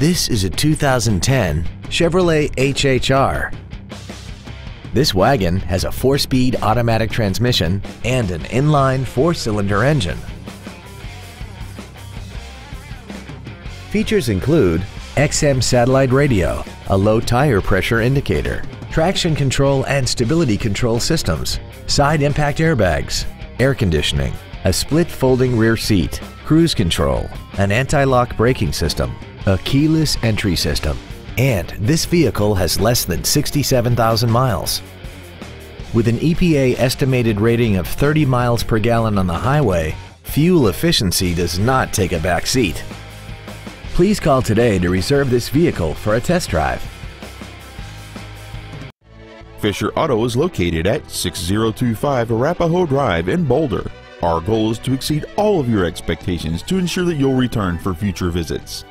This is a 2010 Chevrolet HHR. This wagon has a four-speed automatic transmission and an inline four-cylinder engine. Features include XM satellite radio, a low tire pressure indicator, traction control and stability control systems, side impact airbags, air conditioning, a split folding rear seat, cruise control, an anti-lock braking system, a keyless entry system, and this vehicle has less than 67,000 miles. With an EPA estimated rating of 30 miles per gallon on the highway, fuel efficiency does not take a back seat. Please call today to reserve this vehicle for a test drive. Fisher Auto is located at 6025 Arapahoe Drive in Boulder. Our goal is to exceed all of your expectations to ensure that you'll return for future visits.